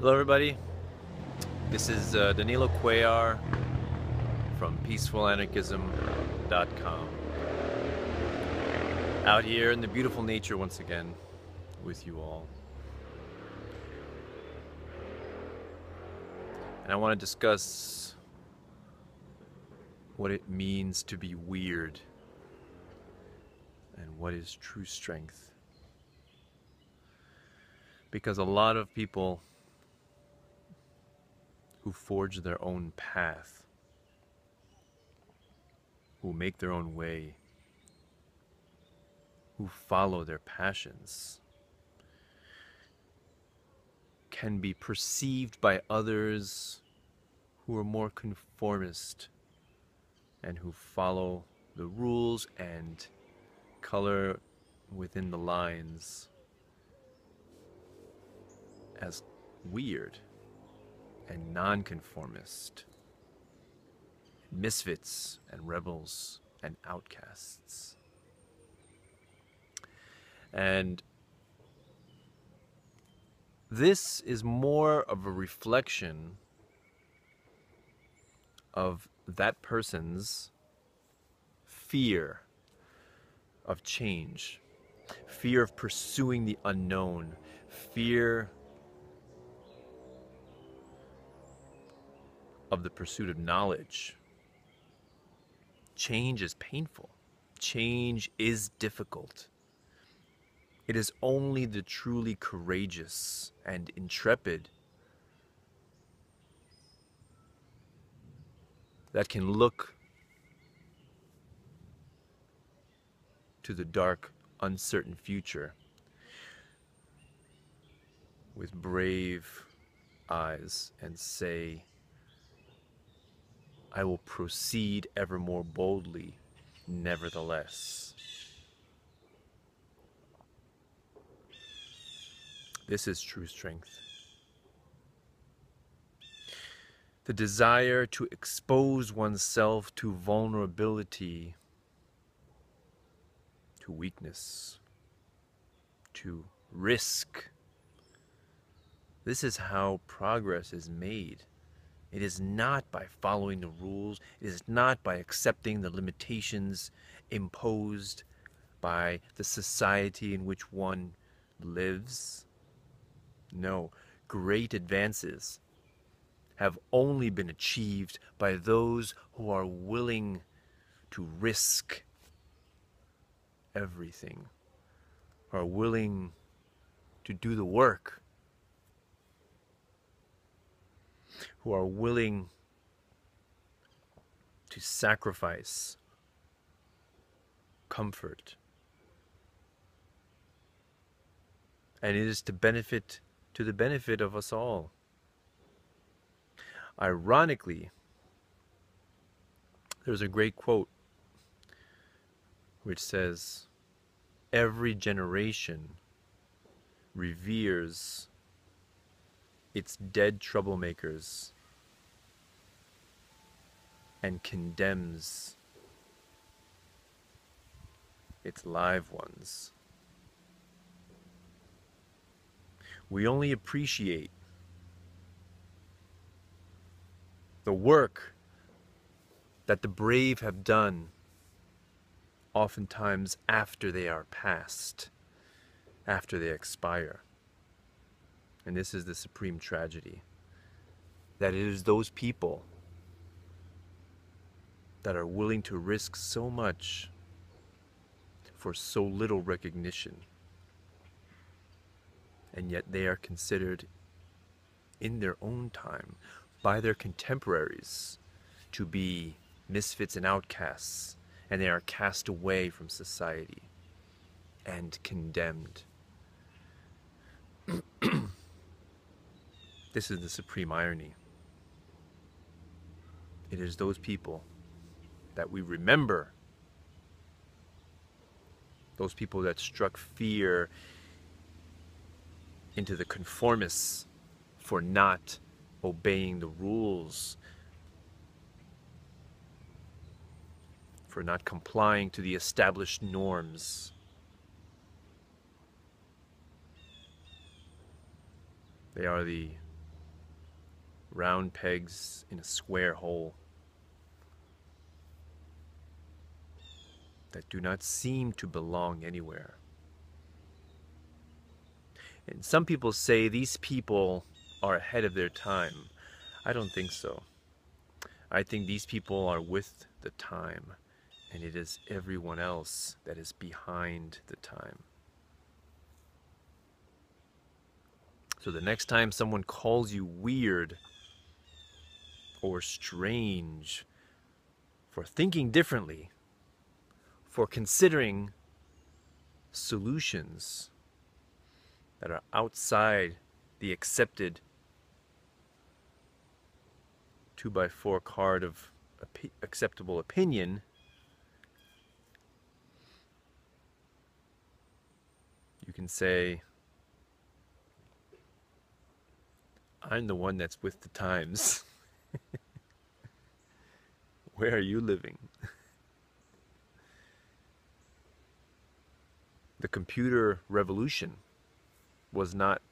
Hello, everybody. This is uh, Danilo Cuellar from PeacefulAnarchism.com. Out here in the beautiful nature once again with you all. And I want to discuss what it means to be weird and what is true strength. Because a lot of people who forge their own path, who make their own way, who follow their passions, can be perceived by others who are more conformist and who follow the rules and color within the lines as weird and nonconformist, misfits and rebels and outcasts. And this is more of a reflection of that person's fear of change, fear of pursuing the unknown, fear of the pursuit of knowledge. Change is painful. Change is difficult. It is only the truly courageous and intrepid that can look to the dark, uncertain future with brave eyes and say, I will proceed ever more boldly, nevertheless. This is true strength. The desire to expose oneself to vulnerability, to weakness, to risk. This is how progress is made. It is not by following the rules. It is not by accepting the limitations imposed by the society in which one lives. No, great advances have only been achieved by those who are willing to risk everything, are willing to do the work who are willing to sacrifice comfort. And it is to benefit to the benefit of us all. Ironically, there's a great quote which says, Every generation reveres its dead troublemakers and condemns its live ones. We only appreciate the work that the brave have done oftentimes after they are past, after they expire. And this is the supreme tragedy that it is those people that are willing to risk so much for so little recognition. And yet they are considered in their own time by their contemporaries to be misfits and outcasts, and they are cast away from society and condemned. this is the supreme irony. It is those people that we remember, those people that struck fear into the conformists for not obeying the rules, for not complying to the established norms. They are the round pegs in a square hole that do not seem to belong anywhere. And some people say these people are ahead of their time. I don't think so. I think these people are with the time, and it is everyone else that is behind the time. So the next time someone calls you weird or strange for thinking differently, for considering solutions that are outside the accepted two by four card of acceptable opinion, you can say, I'm the one that's with the times. Where are you living? the computer revolution was not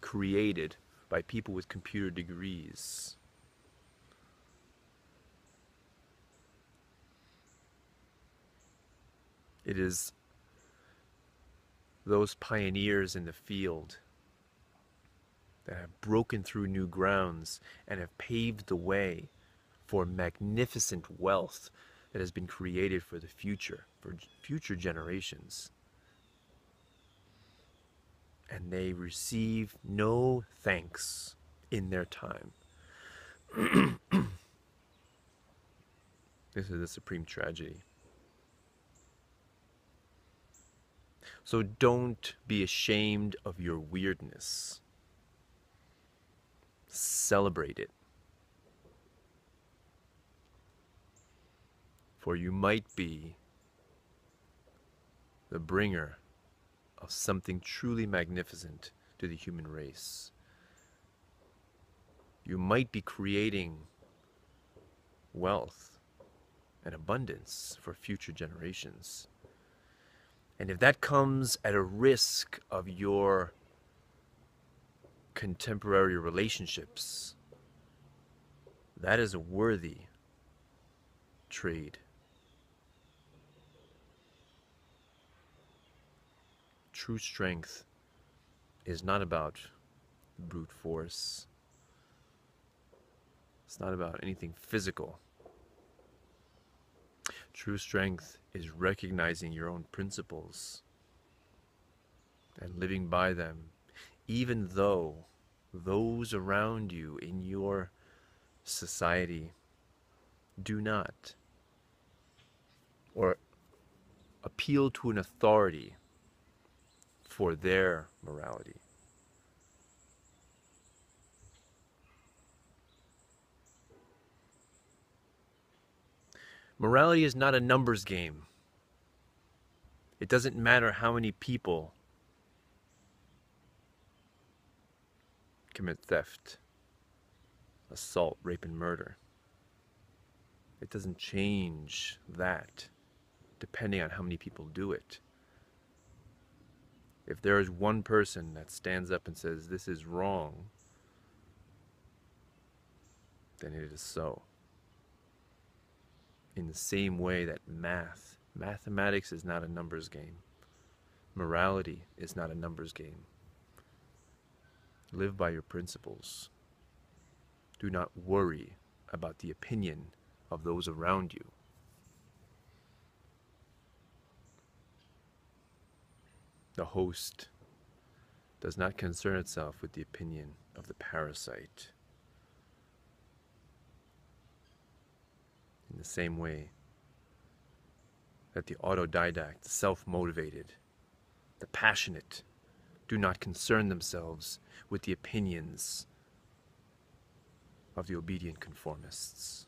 created by people with computer degrees. It is those pioneers in the field that have broken through new grounds and have paved the way for magnificent wealth that has been created for the future, for future generations. And they receive no thanks in their time. this is the supreme tragedy. So don't be ashamed of your weirdness. Celebrate it. For you might be the bringer of something truly magnificent to the human race. You might be creating wealth and abundance for future generations. And if that comes at a risk of your contemporary relationships, that is a worthy trade. true strength is not about brute force. It's not about anything physical. True strength is recognizing your own principles and living by them, even though those around you in your society do not, or appeal to an authority for their morality. Morality is not a numbers game. It doesn't matter how many people commit theft, assault, rape, and murder. It doesn't change that depending on how many people do it if there is one person that stands up and says this is wrong, then it is so. In the same way that math, mathematics is not a numbers game. Morality is not a numbers game. Live by your principles. Do not worry about the opinion of those around you. The host does not concern itself with the opinion of the parasite. In the same way that the autodidact, the self motivated, the passionate do not concern themselves with the opinions of the obedient conformists.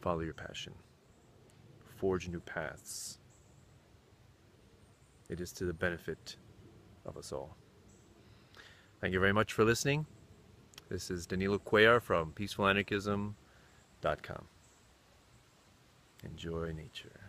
Follow your passion forge new paths. It is to the benefit of us all. Thank you very much for listening. This is Danilo Cuellar from peacefulanarchism.com. Enjoy nature.